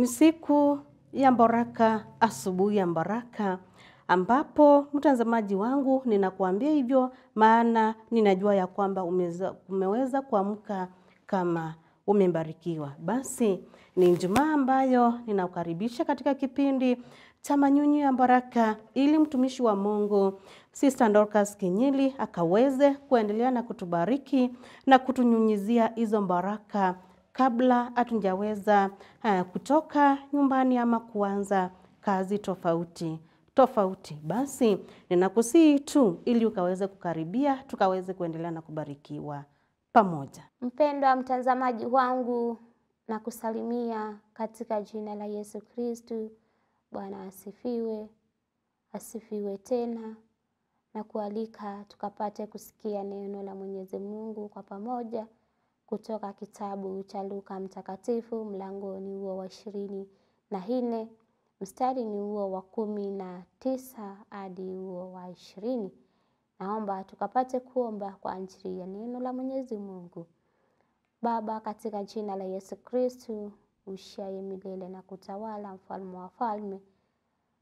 Ni siku ya baraka, asubuhi ya baraka, ambapo mtazamaji wangu ninakuambia hivyo, maana ninajua ya kwamba umeza, umeweza kuamka kama umebarikiwa. Basi ni Ijumaa ambayo ninakukaribisha katika kipindi cha Manyunyu ya Baraka, ili mtumishi wa Mungu Sister Dorcas Kinyili akaweze kuendelea na kutubariki na kutunyunyizia hizo baraka kabla hatujaweza uh, kutoka nyumbani ama kuanza kazi tofauti tofauti. Basi ninakusihi tu ili ukaweze kukaribia, tukaweze kuendelea na kubarikiwa pamoja. Mpendwa mtazamaji wangu, na kusalimia katika jina la Yesu Kristu. Bwana asifiwe, asifiwe tena, na kualika tukapate kusikia neno la Mwenyezi Mungu kwa pamoja kutoka kitabu cha Luka Mtakatifu, mlango ni huo wa ishirini na nne mstari ni huo wa kumi na tisa hadi huo wa ishirini. Naomba tukapate kuomba kwa ajili ya neno la Mwenyezi Mungu. Baba, katika jina la Yesu Kristu ushaye milele na kutawala, mfalme wa falme,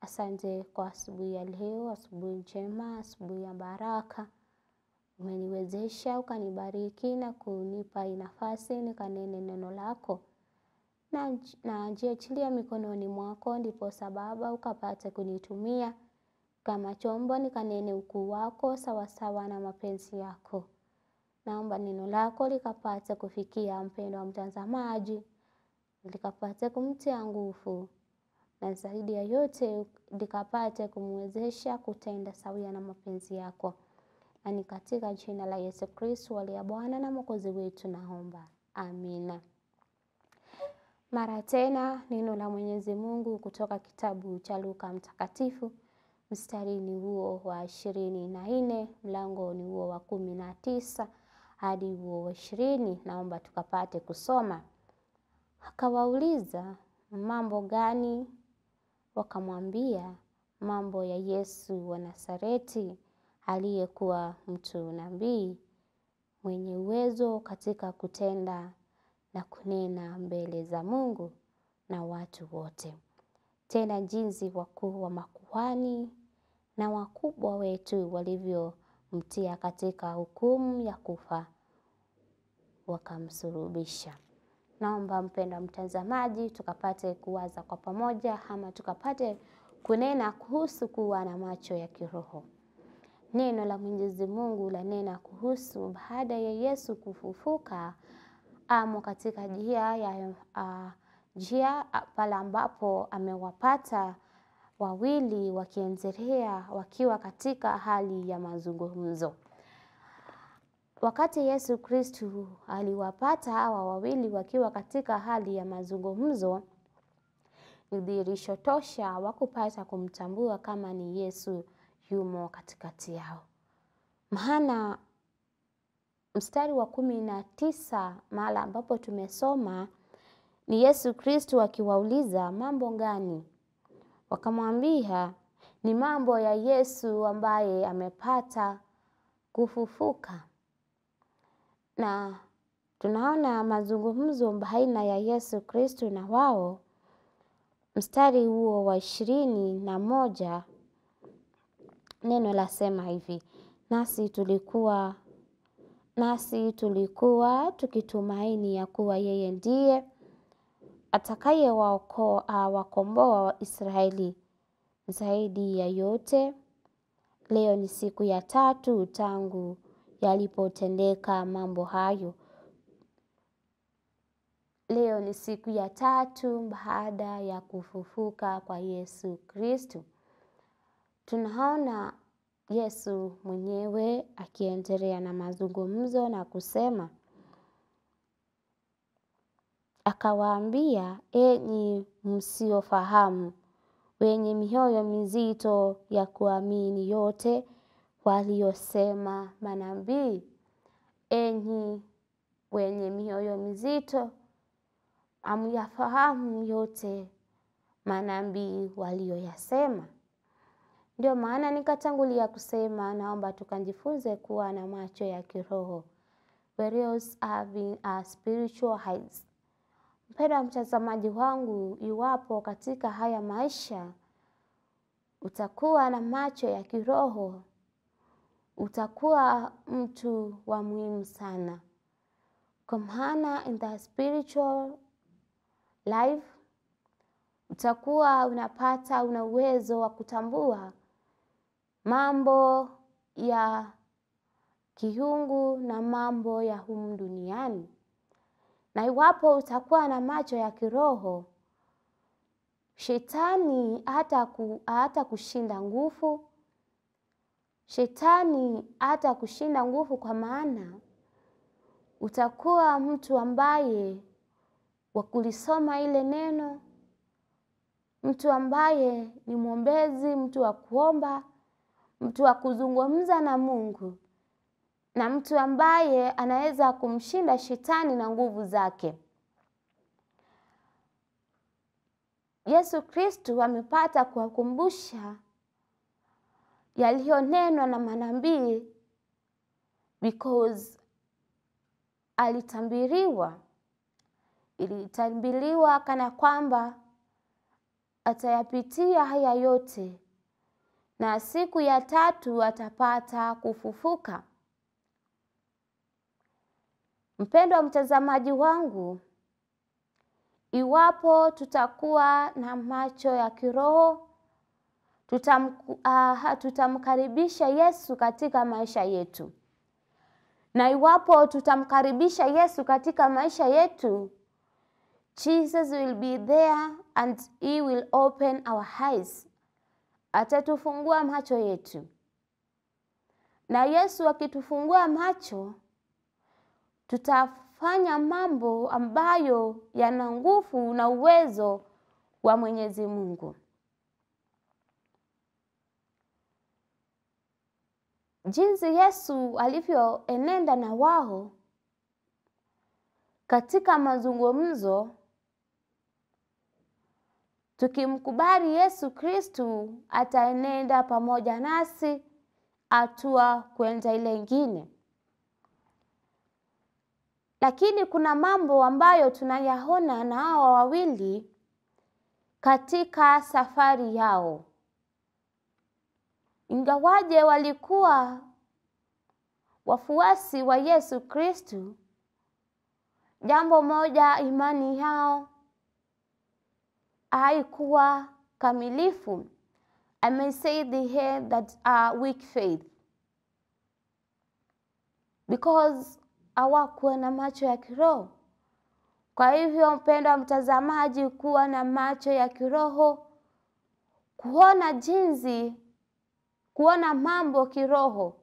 asante kwa asubuhi ya leo, asubuhi njema, asubuhi ya baraka. Umeniwezesha ukanibariki na kunipa nafasi nikanene neno lako, na najiachilia mikononi mwako, ndipo sababa ukapate kunitumia kama chombo nikanene ukuu wako sawasawa na mapenzi yako. Naomba neno lako likapate kufikia mpendo wa mtazamaji, likapate kumtia nguvu, na zaidi ya yote likapate kumwezesha kutenda sawia na mapenzi yako, na ni katika jina la Yesu Kristo aliye Bwana na Mwokozi wetu naomba, amina. Mara tena neno la Mwenyezi Mungu kutoka kitabu cha Luka Mtakatifu mstari ni huo wa ishirini na nne mlango ni huo wa kumi na tisa hadi huo wa ishirini. Naomba tukapate kusoma. Akawauliza, mambo gani? Wakamwambia, mambo ya Yesu wa Nazareti, aliyekuwa mtu nabii, mwenye uwezo katika kutenda na kunena mbele za Mungu na watu wote, tena jinsi wakuu wa makuhani na wakubwa wetu walivyomtia katika hukumu ya kufa, wakamsulubisha. Naomba mpendwa mtazamaji, tukapate kuwaza kwa pamoja, ama tukapate kunena kuhusu kuwa na macho ya kiroho. Neno la Mwenyezi Mungu lanena kuhusu baada ya Yesu kufufuka, amo katika njia ya uh, njia pale ambapo amewapata wawili wakiendelea wakiwa katika hali ya mazungumzo. Wakati Yesu Kristu aliwapata hawa wawili wakiwa katika hali ya mazungumzo, ni dhihirisho tosha wakupata kumtambua kama ni Yesu yumo katikati yao. Maana mstari wa kumi na tisa mahala ambapo tumesoma ni Yesu Kristu akiwauliza mambo gani? Wakamwambia ni mambo ya Yesu ambaye amepata kufufuka. Na tunaona mazungumzo baina ya Yesu Kristu na wao. Mstari huo wa ishirini na moja neno lasema hivi, nasi tulikuwa nasi tulikuwa tukitumaini ya kuwa yeye ndiye atakaye waokoa wakomboa wa Israeli. Zaidi ya yote, leo ni siku ya tatu tangu yalipotendeka mambo hayo. Leo ni siku ya tatu baada ya kufufuka kwa Yesu Kristu. Tunaona Yesu mwenyewe akiendelea na mazungumzo na kusema, akawaambia, enyi msiofahamu, wenye mioyo mizito ya kuamini yote waliosema manabii, enyi wenye mioyo mizito amyafahamu yote manabii walioyasema. Ndio maana nikatangulia kusema, naomba tukajifunze kuwa na macho ya kiroho, Various having a spiritual eyes. Mpendwa mtazamaji wangu, iwapo katika haya maisha utakuwa na macho ya kiroho, utakuwa mtu wa muhimu sana, kwa maana in the spiritual life utakuwa unapata una uwezo wa kutambua mambo ya kiungu na mambo ya humu duniani. Na iwapo utakuwa na macho ya kiroho, shetani hata ku, hata kushinda nguvu, shetani hata kushinda nguvu, kwa maana utakuwa mtu ambaye wa kulisoma ile neno, mtu ambaye ni mwombezi, mtu wa kuomba, mtu wa kuzungumza na Mungu na mtu ambaye anaweza kumshinda shetani na nguvu zake. Yesu Kristu amepata kuwakumbusha yaliyonenwa na manabii because alitambiriwa, ilitambiriwa kana kwamba atayapitia haya yote na siku ya tatu atapata kufufuka. Mpendwa mtazamaji wangu, iwapo tutakuwa na macho ya kiroho tutam, uh, tutamkaribisha Yesu katika maisha yetu, na iwapo tutamkaribisha Yesu katika maisha yetu, Jesus will be there and he will open our eyes, atatufungua macho yetu, na Yesu akitufungua macho tutafanya mambo ambayo yana nguvu na uwezo wa Mwenyezi Mungu. Jinsi Yesu alivyoenenda na wao katika mazungumzo, tukimkubali Yesu Kristu ataenenda pamoja nasi hatua kwenda ile ingine lakini kuna mambo ambayo tunayaona na hawa wawili katika safari yao, ingawaje walikuwa wafuasi wa Yesu Kristu. Jambo moja, imani yao haikuwa kamilifu. I may say they had that are weak faith because hawakuwa na macho ya kiroho. Kwa hivyo, mpendwa mtazamaji, kuwa na macho ya kiroho, kuona jinsi, kuona mambo kiroho.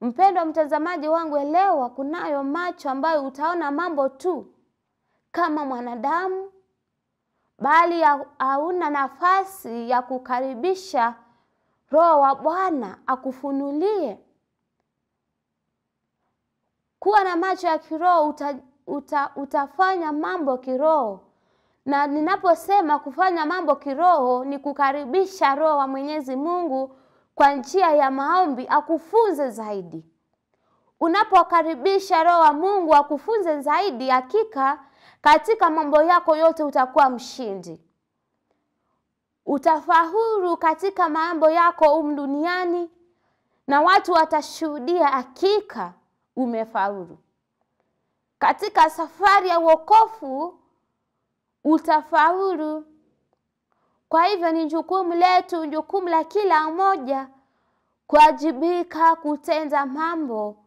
Mpendwa mtazamaji wangu, elewa, kunayo macho ambayo utaona mambo tu kama mwanadamu, bali hauna nafasi ya kukaribisha Roho wa Bwana akufunulie kuwa na macho ya kiroho uta, uta, utafanya mambo kiroho, na ninaposema kufanya mambo kiroho ni kukaribisha Roho wa Mwenyezi Mungu kwa njia ya maombi akufunze zaidi. Unapokaribisha Roho wa Mungu akufunze zaidi, hakika katika mambo yako yote utakuwa mshindi, utafaulu katika mambo yako humu duniani, na watu watashuhudia hakika umefaulu katika safari ya wokovu, utafaulu. Kwa hivyo ni jukumu letu, jukumu la kila mmoja kuwajibika kutenda mambo,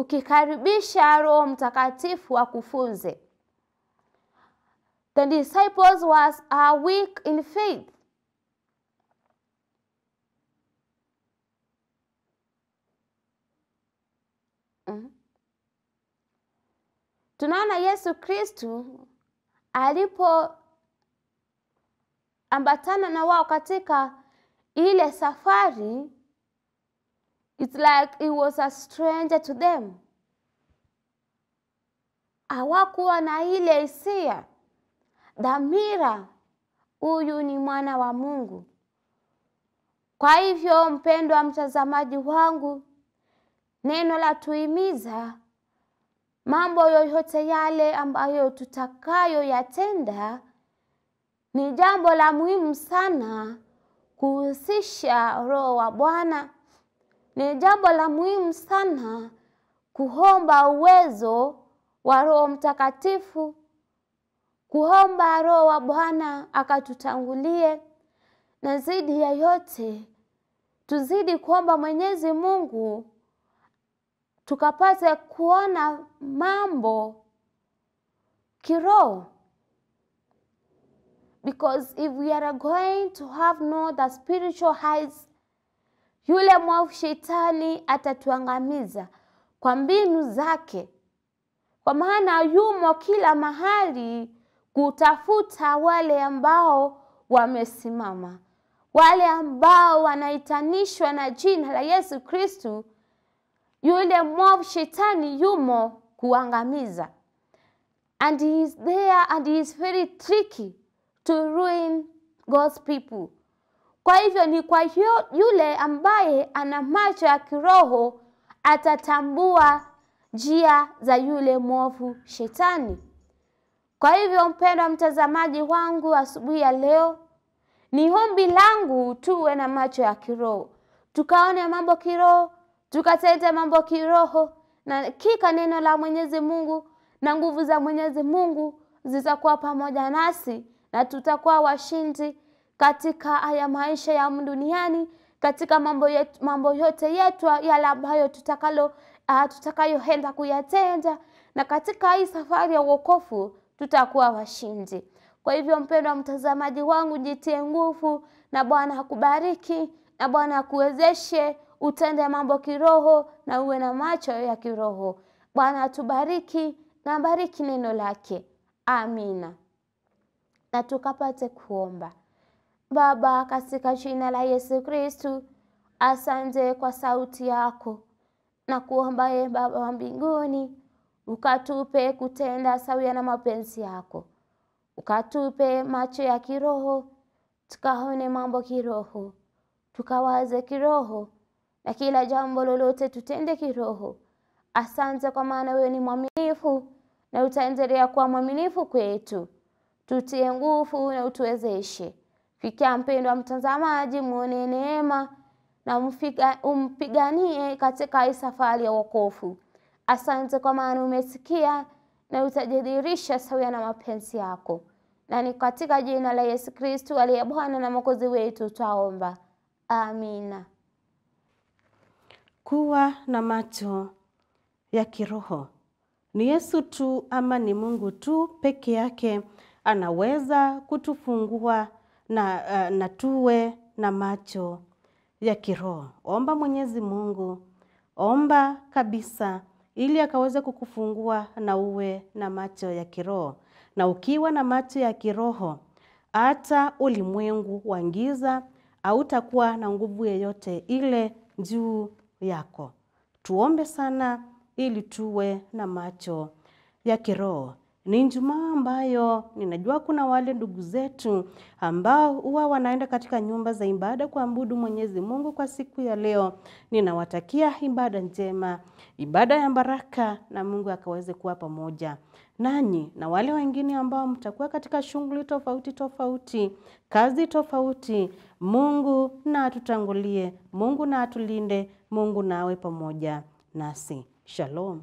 ukikaribisha Roho Mtakatifu akufunze. The disciples was are weak in faith. Mm. Tunaona Yesu Kristu alipoambatana na wao katika ile safari, it's like he was a stranger to them. Hawakuwa na ile hisia dhamira, huyu ni mwana wa Mungu. Kwa hivyo, mpendwa mtazamaji wangu, neno la tuhimiza mambo yoyote yale ambayo tutakayoyatenda, ni jambo la muhimu sana kuhusisha Roho wa Bwana. Ni jambo la muhimu sana kuomba uwezo wa Roho Mtakatifu, kuomba Roho wa Bwana akatutangulie, na zaidi ya yote tuzidi kuomba Mwenyezi Mungu tukapate kuona mambo kiroho. Because if we are going to have no the spiritual eyes, yule mwovu shetani atatuangamiza kwa mbinu zake, kwa maana yumo kila mahali kutafuta wale ambao wamesimama, wale ambao wanaitanishwa na jina la Yesu Kristu. Yule mwovu shetani yumo kuangamiza, and he is there and he is very tricky to ruin God's people. Kwa hivyo ni kwa yu- yule ambaye ana macho ya kiroho atatambua njia za yule mwovu shetani. Kwa hivyo, mpendwa mtazamaji wangu, asubuhi ya leo ni ombi langu tuwe na macho ya kiroho, tukaone mambo kiroho, tukatende mambo kiroho, na kika neno la Mwenyezi Mungu na nguvu za Mwenyezi Mungu zitakuwa pamoja nasi na tutakuwa washindi katika haya maisha ya duniani, katika mambo yetu, mambo yote yetu yale ambayo tutakalo uh, tutakayoenda kuyatenda, na katika hii safari ya uokofu tutakuwa washindi. Kwa hivyo, mpendwa mtazamaji wangu, jitie nguvu na Bwana akubariki na Bwana akuwezeshe utende mambo kiroho na uwe na macho ya kiroho. Bwana atubariki na abariki neno lake. Amina. Na tukapate kuomba. Baba, katika jina la Yesu Kristu, asante kwa sauti yako na kuomba ye Baba wa mbinguni, ukatupe kutenda sawia na mapenzi yako, ukatupe macho ya kiroho, tukaone mambo kiroho, tukawaze kiroho, na kila jambo lolote tutende kiroho. Asante kwa maana wewe ni mwaminifu na utaendelea kuwa mwaminifu kwetu. Tutie nguvu na utuwezeshe. Fikia mpendwa mtazamaji, muone neema na umpiganie katika hii safari ya wokovu. Asante kwa maana umesikia na utajidhihirisha sawia na mapenzi yako, na ni katika jina la Yesu Kristu aliye Bwana na Mwokozi wetu twaomba, amina. Kuwa na macho ya kiroho. Ni Yesu tu ama ni Mungu tu peke yake anaweza kutufungua na, uh, na tuwe na macho ya kiroho. Omba Mwenyezi Mungu, omba kabisa ili akaweze kukufungua na uwe na macho ya kiroho. Na ukiwa na macho ya kiroho, hata ulimwengu wa giza hautakuwa na nguvu yeyote ile juu yako. Tuombe sana ili tuwe na macho ya kiroho. Ni Ijumaa ambayo ninajua kuna wale ndugu zetu ambao huwa wanaenda katika nyumba za ibada kuabudu Mwenyezi Mungu kwa siku ya leo. Ninawatakia ibada njema, ibada ya baraka, na Mungu akaweze kuwa pamoja nanyi na wale wengine ambao mtakuwa katika shughuli tofauti tofauti, kazi tofauti. Mungu na atutangulie, Mungu na atulinde, Mungu na awe pamoja nasi. Shalom.